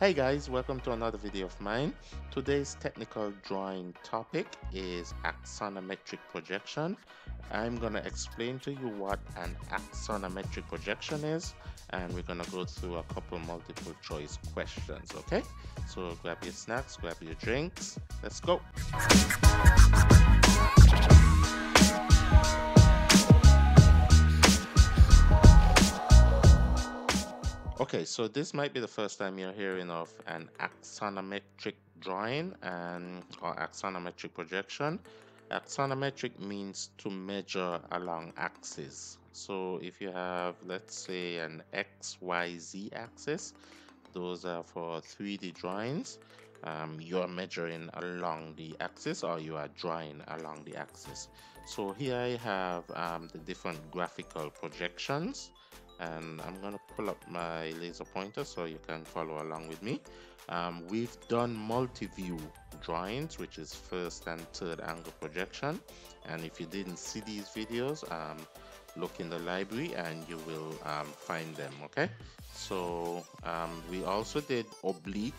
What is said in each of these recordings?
Hey guys, welcome to another video of mine. Today's technical drawing topic is axonometric projection. I'm going to explain to you what an axonometric projection is and we're going to go through a couple multiple choice questions, okay? So grab your snacks, grab your drinks, let's go. Okay, so this might be the first time you're hearing of an axonometric drawing and or axonometric projection. Axonometric means to measure along axes. So if you have, let's say, an XYZ axis, those are for 3D drawings. Um, you're measuring along the axis or you are drawing along the axis. So here I have um, the different graphical projections and I'm going to pull up my laser pointer so you can follow along with me. Um, we've done multi-view drawings which is first and third angle projection and if you didn't see these videos um, look in the library and you will um, find them okay so um, we also did oblique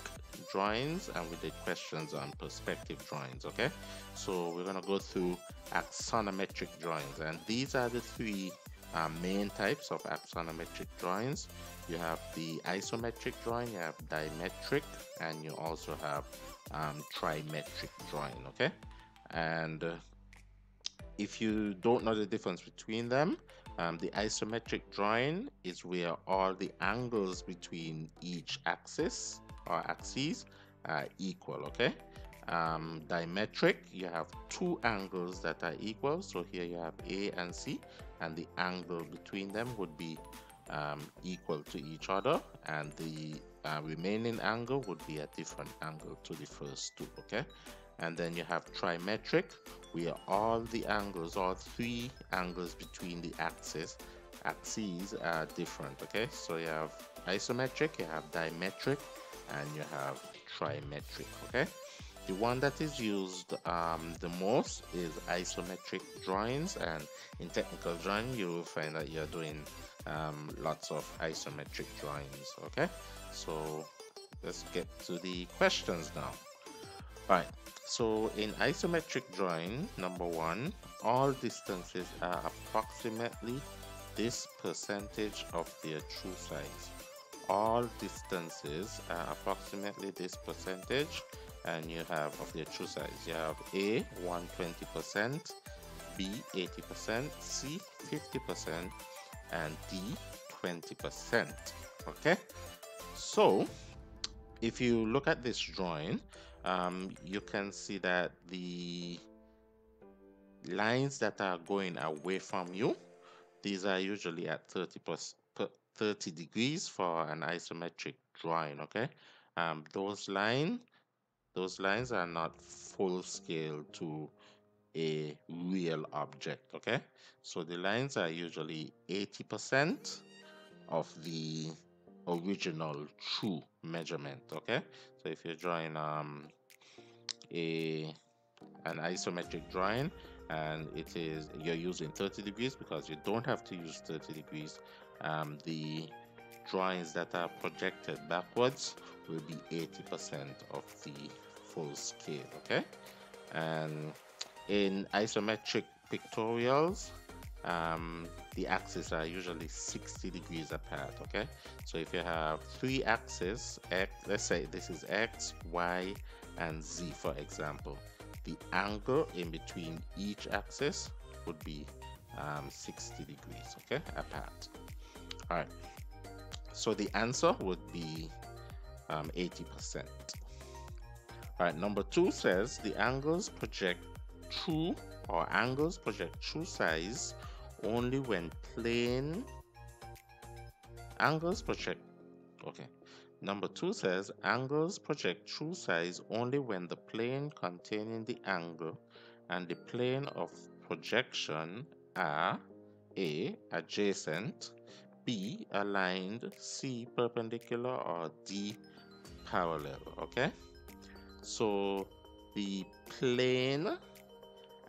drawings and we did questions on perspective drawings okay so we're going to go through axonometric drawings and these are the three uh, main types of axonometric drawings. You have the isometric drawing, you have dimetric, and you also have um, trimetric drawing, okay? And uh, if you don't know the difference between them, um, the isometric drawing is where all the angles between each axis or axes are equal, okay? Um, you have two angles that are equal. So here you have A and C and the angle between them would be um, equal to each other and the uh, remaining angle would be a different angle to the first two okay and then you have trimetric where all the angles all three angles between the axes axes are different okay? So you have isometric you have dimetric and you have trimetric okay? The one that is used um, the most is isometric drawings and in technical drawing you will find that you're doing um, lots of isometric drawings okay? So let's get to the questions now right. So in isometric drawing number one all distances are approximately this percentage of their true size. All distances are approximately this percentage and you have of their true size. You have a 120 percent b 80 percent c 50 percent and d 20 percent. Okay? So if you look at this drawing um, you can see that the lines that are going away from you these are usually at 30 plus 30 degrees for an isometric drawing okay? Um, those lines those lines are not full scale to a real object okay? So the lines are usually 80% of the original true measurement okay? So if you're drawing um a an isometric drawing and it is you're using 30 degrees because you don't have to use 30 degrees um, the drawings that are projected backwards will be 80% of the full scale okay? And in isometric pictorials um, the axes are usually 60 degrees apart okay? So if you have three axes x let's say this is x y and z for example the angle in between each axis would be um, 60 degrees okay apart. All right so the answer would be um, 80 percent. All right number two says the angles project true or angles project true size only when plane angles project. Okay. Number two says angles project true size only when the plane containing the angle and the plane of projection are a adjacent b aligned c perpendicular or d parallel. Okay. So the plane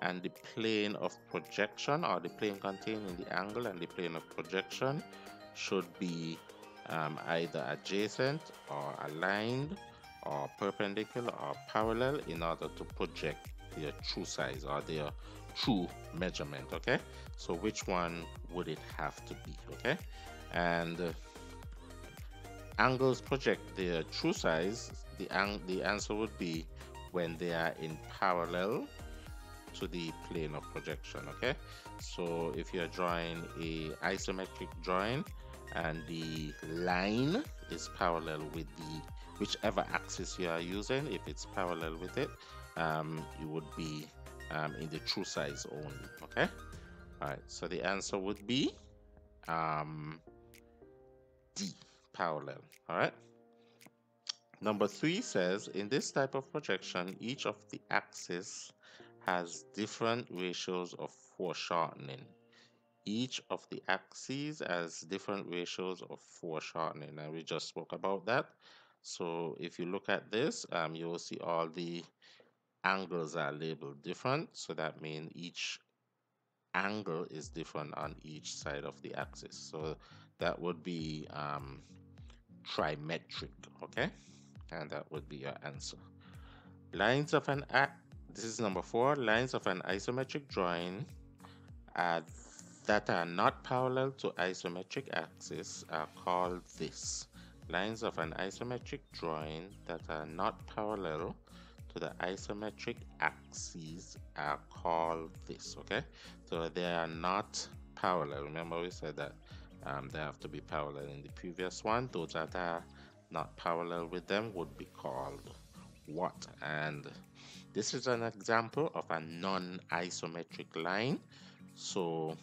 and the plane of projection or the plane containing the angle and the plane of projection should be um, either adjacent or aligned or perpendicular or parallel in order to project their true size or their true measurement okay? So which one would it have to be okay? And uh, angles project their true size the ang the answer would be when they are in parallel to the plane of projection okay? So if you're drawing a isometric drawing and the line is parallel with the whichever axis you are using if it's parallel with it um, you would be um, in the true size only okay? All right so the answer would be um, D parallel all right number three says in this type of projection each of the axes has different ratios of foreshortening. Each of the axes has different ratios of foreshortening and we just spoke about that. So if you look at this um, you will see all the angles are labeled different. So that means each angle is different on each side of the axis. So that would be um, trimetric okay? And that would be your answer. Lines of an this is number four lines of an isometric drawing are that are not parallel to isometric axis are called this. Lines of an isometric drawing that are not parallel to the isometric axes are called this, okay? So they are not parallel. Remember we said that um, they have to be parallel in the previous one. Those that are not parallel with them would be called what? And this is an example of a non-isometric line. So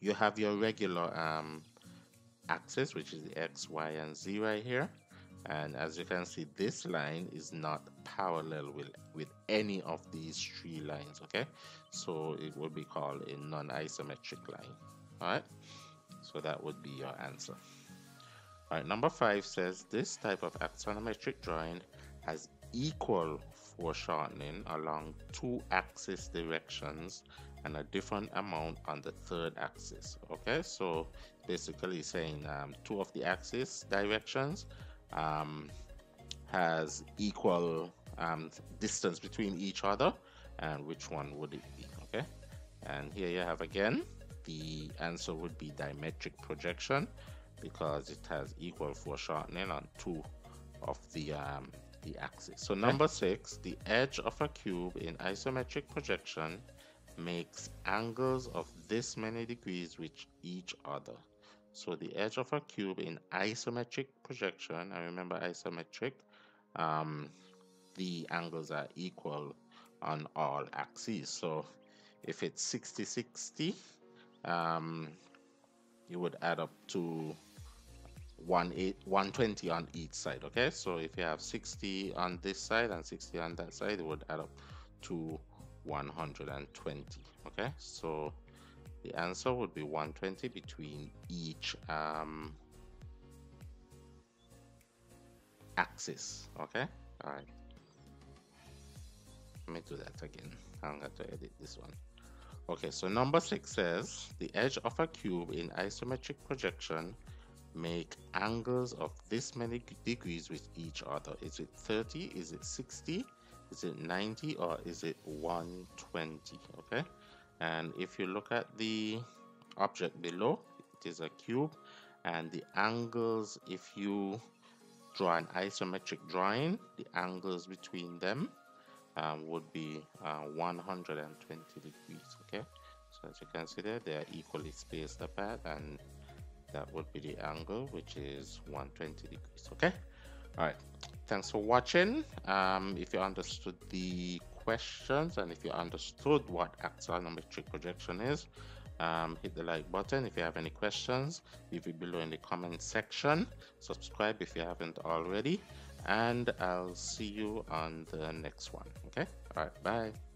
you have your regular um, axis which is the x y and z right here and as you can see this line is not parallel with with any of these three lines okay so it would be called a non-isometric line all right so that would be your answer all right number five says this type of axonometric drawing has equal foreshortening along two axis directions and a different amount on the third axis okay? So basically saying um, two of the axis directions um, has equal um, distance between each other and which one would it be okay? And here you have again the answer would be dimetric projection because it has equal foreshortening on two of the um, the axis so number six the edge of a cube in isometric projection makes angles of this many degrees with each other. So the edge of a cube in isometric projection, I remember isometric, um, the angles are equal on all axes. So if it's 60 60, um, you would add up to 120 on each side. Okay, so if you have 60 on this side and 60 on that side, it would add up to 120 okay? So the answer would be 120 between each um, axis okay? All right. Let me do that again. I'm going to edit this one. Okay so number six says the edge of a cube in isometric projection make angles of this many degrees with each other. Is it 30 is it 60 is it 90 or is it 120 okay. And if you look at the object below it is a cube. And the angles if you draw an isometric drawing the angles between them um, would be uh, 120 degrees. Okay. So as you can see there they are equally spaced apart and that would be the angle which is 120 degrees okay? All right. Thanks for watching. Um, if you understood the questions and if you understood what axonometric projection is um, hit the like button. If you have any questions leave it below in the comment section. Subscribe if you haven't already and i'll see you on the next one okay? All right bye